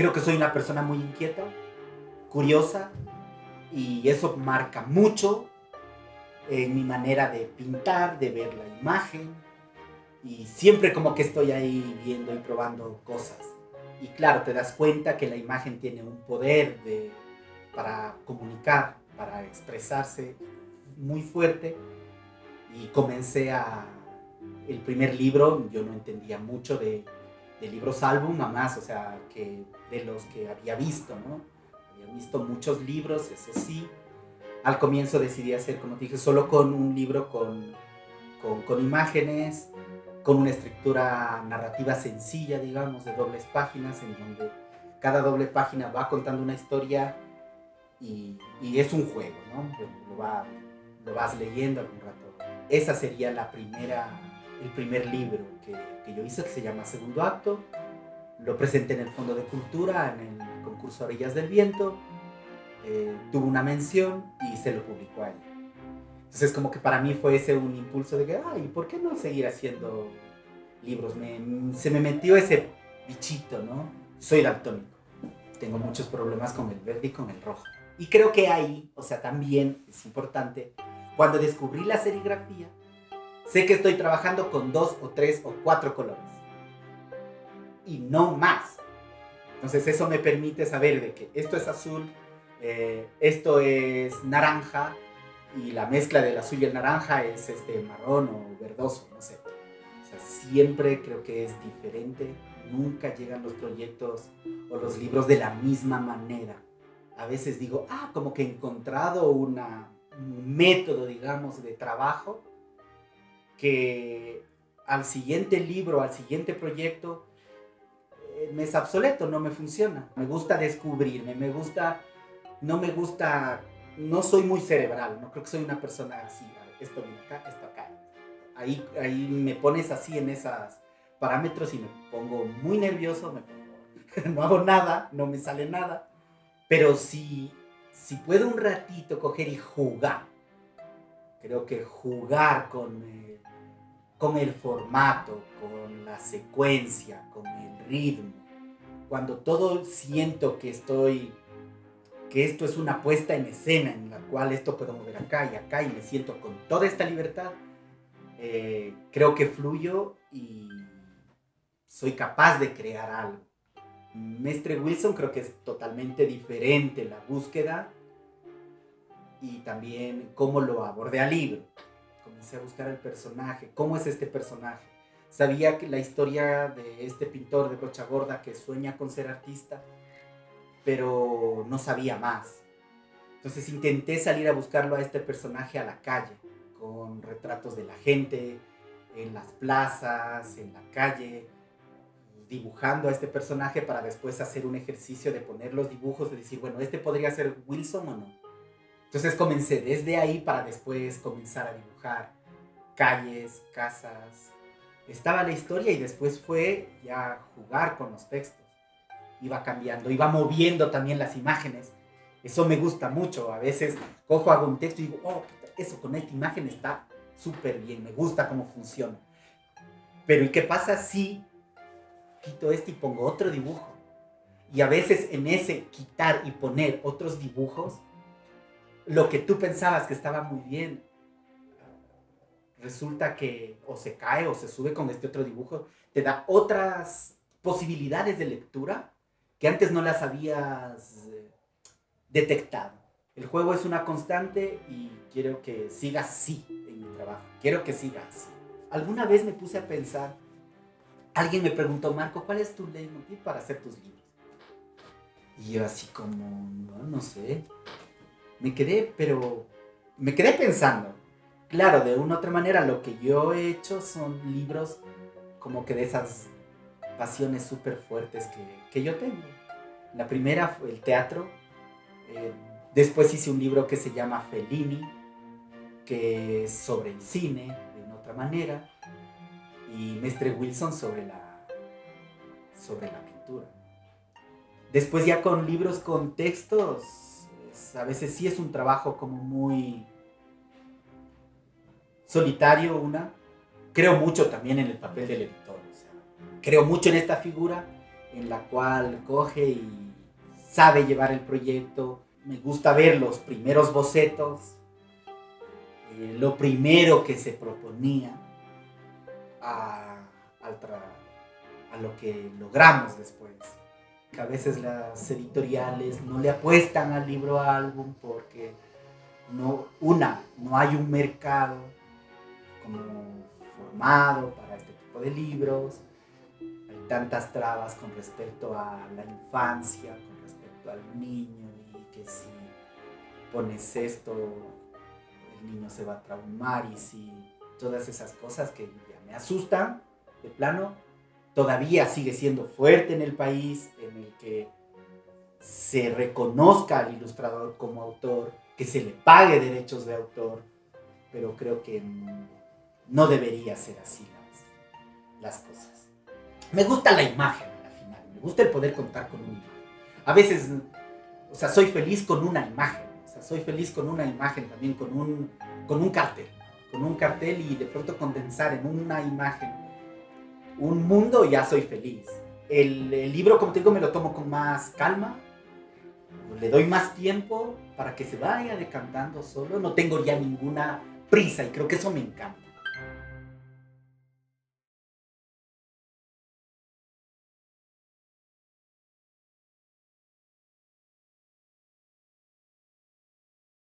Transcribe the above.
creo que soy una persona muy inquieta, curiosa, y eso marca mucho en mi manera de pintar, de ver la imagen, y siempre como que estoy ahí viendo y probando cosas. Y claro, te das cuenta que la imagen tiene un poder de, para comunicar, para expresarse muy fuerte. Y comencé a... El primer libro, yo no entendía mucho de, de libros álbum, más, o sea, que de los que había visto, ¿no? Había visto muchos libros, eso sí. Al comienzo decidí hacer, como te dije, solo con un libro con, con, con imágenes, con una estructura narrativa sencilla, digamos, de dobles páginas, en donde cada doble página va contando una historia y, y es un juego, ¿no? Lo, va, lo, vas leyendo algún rato. Esa sería la primera, el primer libro que, que, yo hice, que se llama Segundo Acto. Lo presenté en el Fondo de Cultura, en el concurso Orillas del Viento. Eh, tuvo una mención y se lo publicó ahí. Entonces como que para mí fue ese un impulso de que, ay, ¿por qué no seguir haciendo libros? Me, se me metió ese bichito, ¿no? Soy daltónico. Tengo muchos problemas con el verde y con el rojo. Y creo que ahí, o sea, también es importante, cuando descubrí la serigrafía, sé que estoy trabajando con dos o tres o cuatro colores. Y no más. Entonces eso me permite saber de que esto es azul, eh, esto es naranja, y la mezcla del azul y el naranja es este marrón o verdoso, no sé. O siempre creo que es diferente. Nunca llegan los proyectos o los libros de la misma manera. A veces digo, ah, como que he encontrado una, un método, digamos, de trabajo que al siguiente libro, al siguiente proyecto, eh, me es obsoleto, no me funciona. Me gusta descubrirme, me gusta, no me gusta no soy muy cerebral, no creo que soy una persona así, esto viene acá, esto acá. Ahí, ahí me pones así en esos parámetros y me pongo muy nervioso, no hago nada, no me sale nada. Pero si, si puedo un ratito coger y jugar, creo que jugar con, con el formato, con la secuencia, con el ritmo, cuando todo siento que estoy que esto es una puesta en escena en la cual esto puedo mover acá y acá y me siento con toda esta libertad, eh, creo que fluyo y soy capaz de crear algo. Mestre Wilson creo que es totalmente diferente la búsqueda y también cómo lo abordé al libro. Comencé a buscar el personaje, cómo es este personaje. Sabía que la historia de este pintor de brocha gorda que sueña con ser artista, pero no sabía más. Entonces intenté salir a buscarlo a este personaje a la calle, con retratos de la gente, en las plazas, en la calle, dibujando a este personaje para después hacer un ejercicio de poner los dibujos, de decir, bueno, este podría ser Wilson o no. Entonces comencé desde ahí para después comenzar a dibujar calles, casas. Estaba la historia y después fue ya jugar con los textos iba cambiando, iba moviendo también las imágenes. Eso me gusta mucho. A veces cojo, hago un texto y digo, oh, eso con esta imagen está súper bien, me gusta cómo funciona. Pero ¿y qué pasa si quito este y pongo otro dibujo? Y a veces en ese quitar y poner otros dibujos, lo que tú pensabas que estaba muy bien, resulta que o se cae o se sube con este otro dibujo, te da otras posibilidades de lectura que antes no las habías eh, detectado. El juego es una constante y quiero que siga así en mi trabajo. Quiero que siga así. Alguna vez me puse a pensar, alguien me preguntó, Marco, ¿cuál es tu leitmotiv para hacer tus libros? Y yo así como, no, no sé. Me quedé, pero me quedé pensando. Claro, de una otra manera lo que yo he hecho son libros como que de esas pasiones súper fuertes que, que, yo tengo. La primera fue el teatro, eh, después hice un libro que se llama Fellini, que es sobre el cine, de otra manera, y Mestre Wilson sobre la, sobre la pintura. Después ya con libros con textos, a veces sí es un trabajo como muy solitario una. Creo mucho también en el papel del editor creo mucho en esta figura en la cual coge y sabe llevar el proyecto. Me gusta ver los primeros bocetos, eh, lo primero que se proponía a lo que logramos después. Que a veces las editoriales no le apuestan al libro álbum porque no, una, no hay un mercado como formado para este tipo de libros, hay tantas trabas con respecto a la infancia, con respecto al niño, y que si pones esto, el niño se va a traumar y si todas esas cosas que ya me asustan, de plano, todavía sigue siendo fuerte en el país, en el que se reconozca al ilustrador como autor, que se le pague derechos de autor, pero creo que no debería ser así las, cosas. Me gusta la imagen al final, me gusta el poder contar con una imagen. A veces, o sea, soy feliz con una imagen, o sea, soy feliz con una imagen también, con un, con un cartel, con un cartel y de pronto condensar en una imagen un mundo ya soy feliz. El, libro, como te digo, me lo tomo con más calma, le doy más tiempo para que se vaya decantando solo, no tengo ya ninguna prisa y creo que eso me encanta.